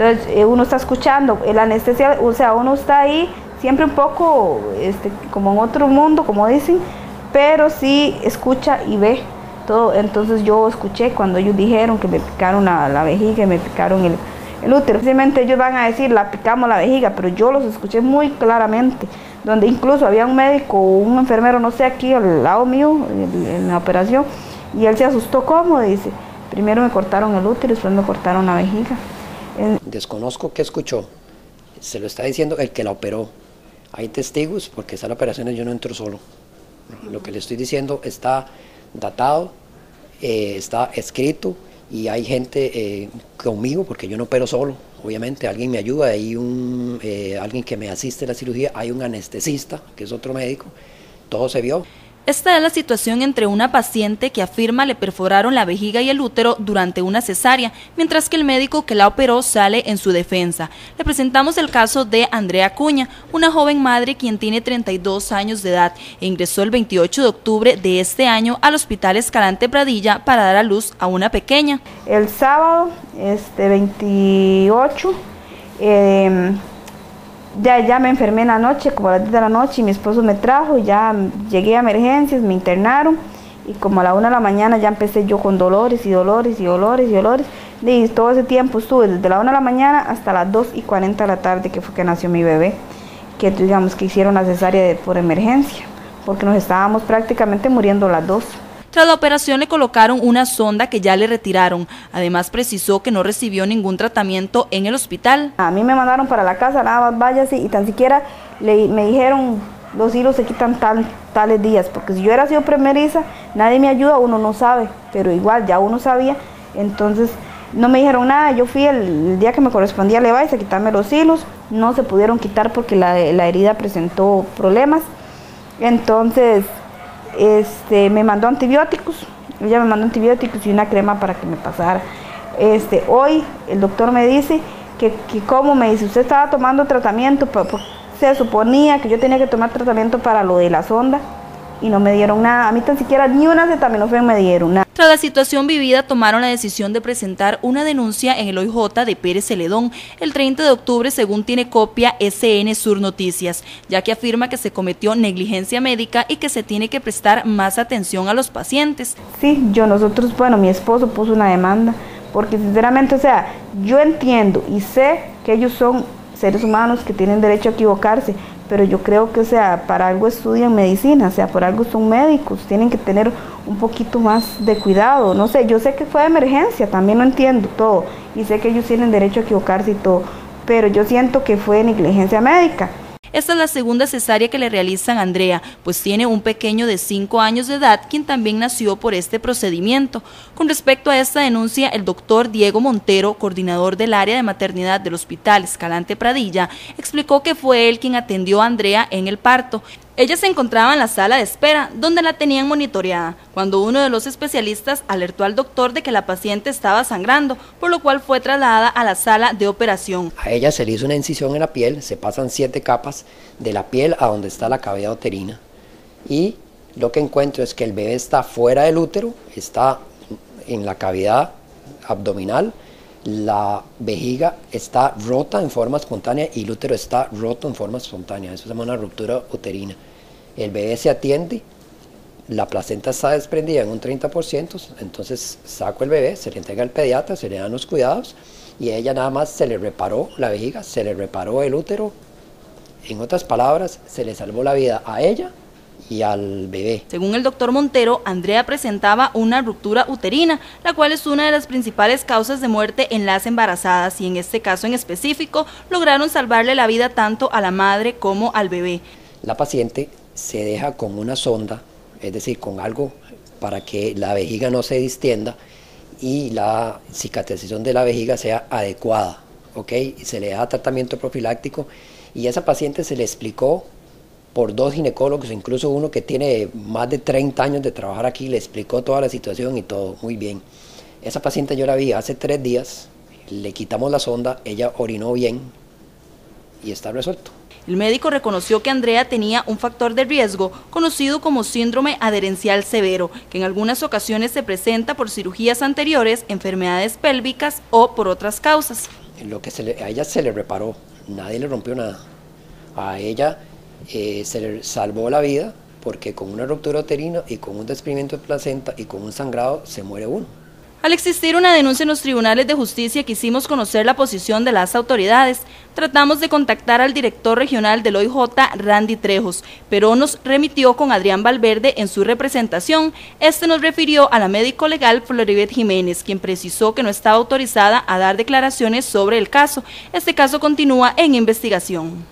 Entonces eh, uno está escuchando, el anestesia, o sea, uno está ahí siempre un poco este, como en otro mundo, como dicen, pero sí escucha y ve todo. Entonces yo escuché cuando ellos dijeron que me picaron la, vejiga, me picaron el, útero. Simplemente ellos van a decir, la picamos la vejiga, pero yo los escuché muy claramente, donde incluso había un médico o un enfermero, no sé, aquí al lado mío, en, en la operación, y él se asustó, ¿cómo? Dice, primero me cortaron el útero, después me cortaron la vejiga. Desconozco qué escuchó, se lo está diciendo el que la operó. Hay testigos, porque esa operaciones yo no entro solo. Lo que le estoy diciendo está datado, eh, está escrito, y hay gente eh, conmigo, porque yo no opero solo, obviamente, alguien me ayuda, hay un, eh, alguien que me asiste a la cirugía, hay un anestesista, que es otro médico, todo se vio. Esta es la situación entre una paciente que afirma le perforaron la vejiga y el útero durante una cesárea, mientras que el médico que la operó sale en su defensa. Le presentamos el caso de Andrea Cuña, una joven madre quien tiene 32 años de edad e ingresó el 28 de octubre de este año al Hospital Escalante Pradilla para dar a luz a una pequeña. El sábado, este 28, eh, ya, ya me enfermé en la noche, como a las 10 de la noche, y mi esposo me trajo, ya llegué a emergencias, me internaron, y como a la 1 de la mañana ya empecé yo con dolores y dolores y dolores y dolores, y todo ese tiempo estuve desde la 1 de la mañana hasta las 2 y 40 de la tarde, que fue que nació mi bebé, que digamos que hicieron la cesárea por emergencia, porque nos estábamos prácticamente muriendo las dos. Tras la operación le colocaron una sonda que ya le retiraron. Además precisó que no recibió ningún tratamiento en el hospital. A mí me mandaron para la casa, nada más váyase y tan siquiera le, me dijeron los hilos se quitan tal, tales días, porque si yo era sido primeriza, nadie me ayuda, uno no sabe, pero igual ya uno sabía, entonces no me dijeron nada, yo fui el, día que me correspondía le vais a quitarme los hilos, no se pudieron quitar porque la, la herida presentó problemas, entonces este, me mandó antibióticos, ella me mandó antibióticos y una crema para que me pasara. Este, hoy el doctor me dice que, que como me dice, usted estaba tomando tratamiento, se suponía que yo tenía que tomar tratamiento para lo de la sonda y no me dieron nada. A mí tan siquiera ni una acetaminofén me dieron nada. Tras la situación vivida, tomaron la decisión de presentar una denuncia en el OIJ de Pérez Celedón el 30 de octubre, según tiene copia SN Sur Noticias, ya que afirma que se cometió negligencia médica y que se tiene que prestar más atención a los pacientes. Sí, yo, nosotros, bueno, mi esposo puso una demanda, porque sinceramente, o sea, yo entiendo y sé que ellos son seres humanos que tienen derecho a equivocarse, pero yo creo que, o sea, para algo estudian medicina, o sea, por algo son médicos, tienen que tener un poquito más de cuidado, no sé, yo sé que fue de emergencia, también lo entiendo todo, y sé que ellos tienen derecho a equivocarse y todo, pero yo siento que fue negligencia médica. Esta es la segunda cesárea que le realizan a Andrea, pues tiene un pequeño de 5 años de edad, quien también nació por este procedimiento. Con respecto a esta denuncia, el doctor Diego Montero, coordinador del área de maternidad del Hospital Escalante Pradilla, explicó que fue él quien atendió a Andrea en el parto. Ella se encontraba en la sala de espera, donde la tenían monitoreada, cuando uno de los especialistas alertó al doctor de que la paciente estaba sangrando, por lo cual fue trasladada a la sala de operación. A ella se le hizo una incisión en la piel, se pasan siete capas de la piel a donde está la cavidad uterina. Y lo que encuentro es que el bebé está fuera del útero, está en la cavidad abdominal, la vejiga está rota en forma espontánea y el útero está roto en forma espontánea. Eso se llama una ruptura uterina. El bebé se atiende, la placenta está desprendida en un 30%, entonces saco el bebé, se le entrega al pediatra, se le dan los cuidados y a ella nada más se le reparó la vejiga, se le reparó el útero. En otras palabras, se le salvó la vida a ella y al bebé. Según el doctor Montero, Andrea presentaba una ruptura uterina, la cual es una de las principales causas de muerte en las embarazadas y en este caso en específico lograron salvarle la vida tanto a la madre como al bebé. La paciente se deja con una sonda, es decir, con algo para que la vejiga no se distienda y la cicatrización de la vejiga sea adecuada, ¿ok? Se le da tratamiento profiláctico y a esa paciente se le explicó por dos ginecólogos, incluso uno que tiene más de 30 años de trabajar aquí, le explicó toda la situación y todo, muy bien. Esa paciente yo la vi hace tres días, le quitamos la sonda, ella orinó bien y está resuelto. El médico reconoció que Andrea tenía un factor de riesgo conocido como síndrome adherencial severo, que en algunas ocasiones se presenta por cirugías anteriores, enfermedades pélvicas o por otras causas. lo que se le, a ella se le reparó, nadie le rompió nada. A ella eh, se le salvó la vida porque con una ruptura uterina y con un desprendimiento de placenta y con un sangrado se muere uno. Al existir una denuncia en los tribunales de justicia quisimos conocer la posición de las autoridades. Tratamos de contactar al director regional del OIJ, Randy Trejos, pero nos remitió con Adrián Valverde en su representación. Este nos refirió a la médico legal Floribet Jiménez, quien precisó que no estaba autorizada a dar declaraciones sobre el caso. Este caso continúa en investigación.